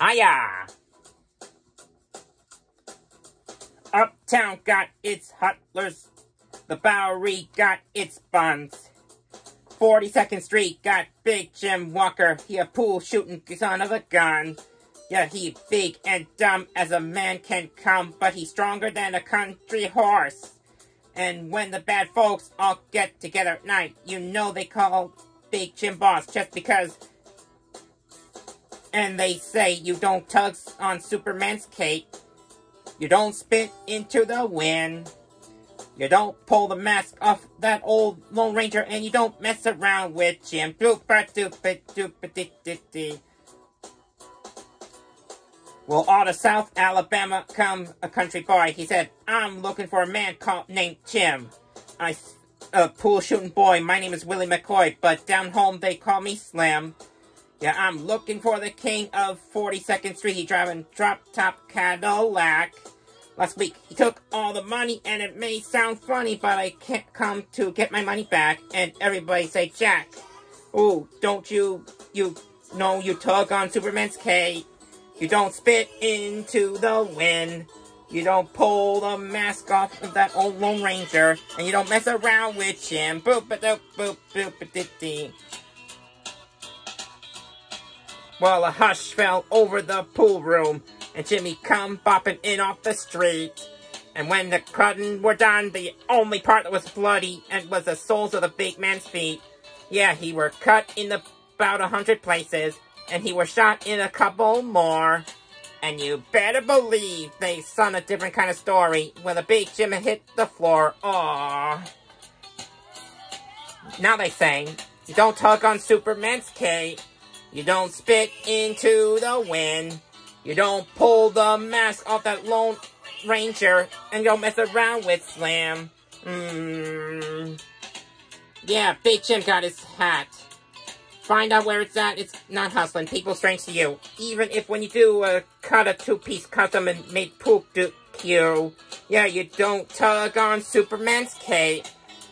Hiya! Uptown got its hutlers. The Bowery got its buns. 42nd Street got Big Jim Walker. He a pool shooting son of a gun. Yeah, he big and dumb as a man can come, but he's stronger than a country horse. And when the bad folks all get together at night, you know they call Big Jim Boss just because. And they say you don't tug on Superman's cape. You don't spit into the wind. You don't pull the mask off that old Lone Ranger, and you don't mess around with Jim. Well, out of South Alabama come a country boy. He said, I'm looking for a man called named Jim. I, a pool shooting boy. My name is Willie McCoy, but down home they call me Slim. Yeah, I'm looking for the king of 42nd Street. He driving drop top Cadillac. Last week, he took all the money, and it may sound funny, but I can't come to get my money back. And everybody say, Jack, ooh, don't you, you know you tug on Superman's cape. You don't spit into the wind. You don't pull the mask off of that old Lone Ranger. And you don't mess around with him. Boop a doop boop boop a dee Well, a hush fell over the pool room. And Jimmy come bopping in off the street. And when the curtain were done, the only part that was bloody and was the soles of the big man's feet. Yeah, he were cut in the, about a hundred places and he was shot in a couple more. And you better believe they son a different kind of story when the big Jimmy hit the floor. Aww. Now they say, you don't tug on Superman's cape. You don't spit into the wind. You don't pull the mask off that Lone Ranger. And don't mess around with Slam. Hmm. Yeah, Big Jim got his hat. Find out where it's at. It's not hustling. People strange to you. Even if when you do uh, cut a two-piece custom and make poop do you. Yeah, you don't tug on Superman's cape.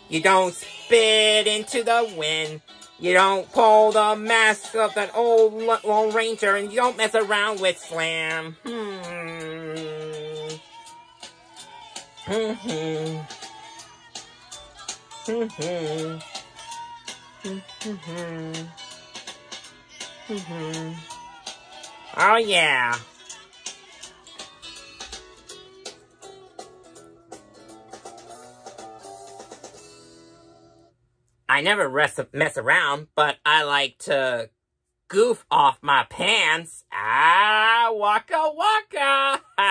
You don't spit into the wind. You don't pull the mask of that old Lone Ranger. And you don't mess around with Slam. Hmm. Hmm. Hmm. Hmm. Hmm. Hmm. Mm-hmm. Oh, yeah. I never mess around, but I like to goof off my pants. Ah, waka waka!